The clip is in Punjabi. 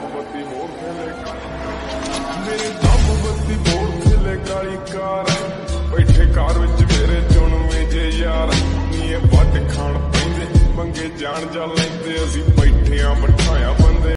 ਦੱਬ ਬੱਤੀ ਮੋੜ ਥੱਲੇ ਮੇਰੀ ਦੱਬ ਬੱਤੀ ਮੋੜ ਥੱਲੇ ਕਾਲੀ ਕਾਰ। ਬੈਠੇ ਕਾਰ ਵਿੱਚ ਮੇਰੇ ਚੁਣਵੇਂ ਜੇ ਯਾਰ। ਨੀ ਵੱਟ ਖਾਣ ਪੈਂਦੇ, ਮੰਗੇ ਜਾਣ ਜਾ ਲੈਂਦੇ, ਅਸੀਂ ਬੈਠੇ